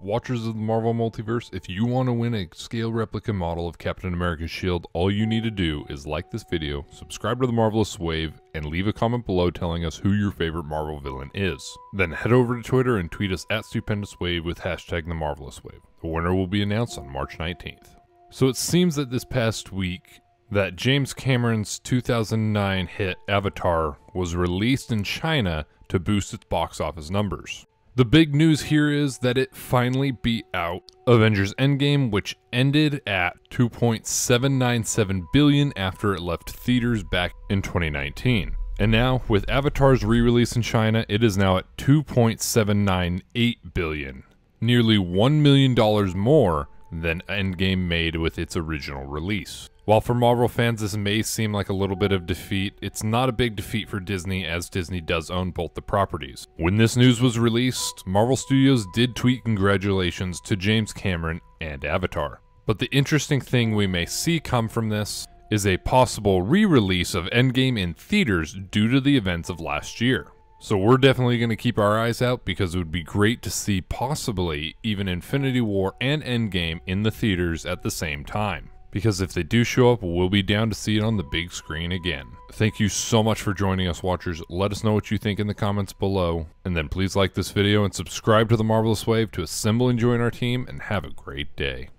Watchers of the Marvel Multiverse, if you want to win a scale replica model of Captain America's shield, all you need to do is like this video, subscribe to the Marvelous Wave, and leave a comment below telling us who your favorite Marvel villain is. Then head over to Twitter and tweet us at Stupendous Wave with hashtag the Marvelous Wave. The winner will be announced on March 19th. So it seems that this past week, that James Cameron's 2009 hit Avatar was released in China to boost its box office numbers. The big news here is that it finally beat out Avengers Endgame, which ended at 2.797 billion after it left theaters back in 2019. And now, with Avatar's re-release in China, it is now at 2.798 billion, nearly $1 million more than Endgame made with its original release. While for Marvel fans this may seem like a little bit of defeat, it's not a big defeat for Disney as Disney does own both the properties. When this news was released, Marvel Studios did tweet congratulations to James Cameron and Avatar. But the interesting thing we may see come from this is a possible re-release of Endgame in theaters due to the events of last year. So we're definitely going to keep our eyes out because it would be great to see possibly even Infinity War and Endgame in the theaters at the same time because if they do show up, we'll be down to see it on the big screen again. Thank you so much for joining us, watchers. Let us know what you think in the comments below. And then please like this video and subscribe to the Marvelous Wave to assemble and join our team, and have a great day.